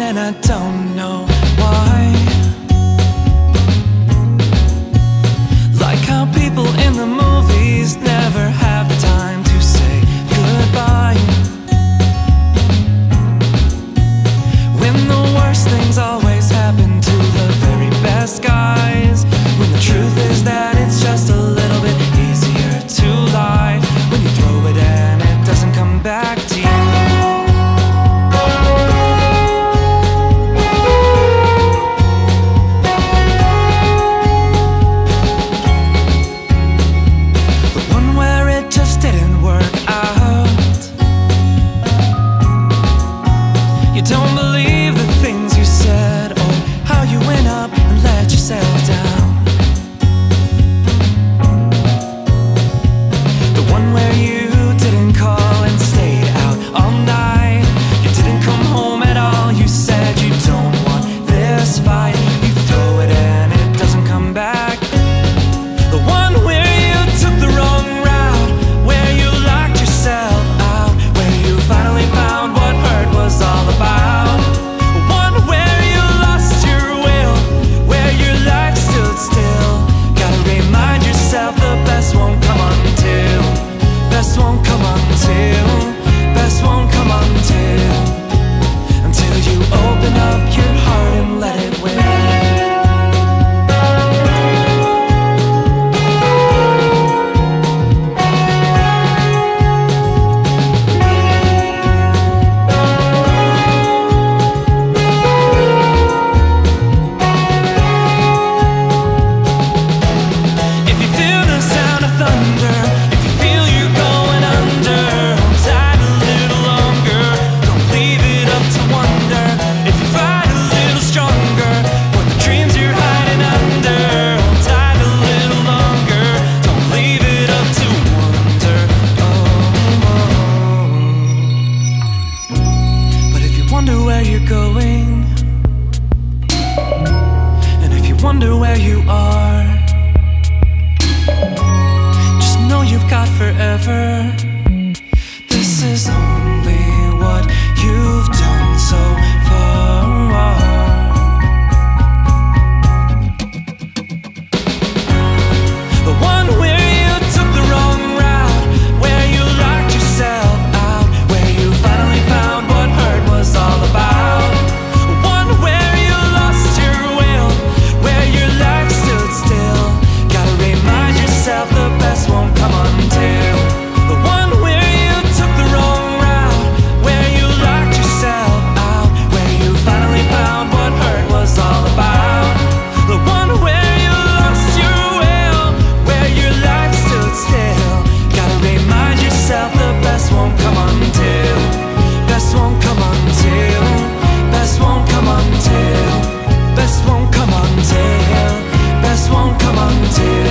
and I don't know. don't believe where you're going. And if you wonder where you are Just know you've got forever. come on, dear.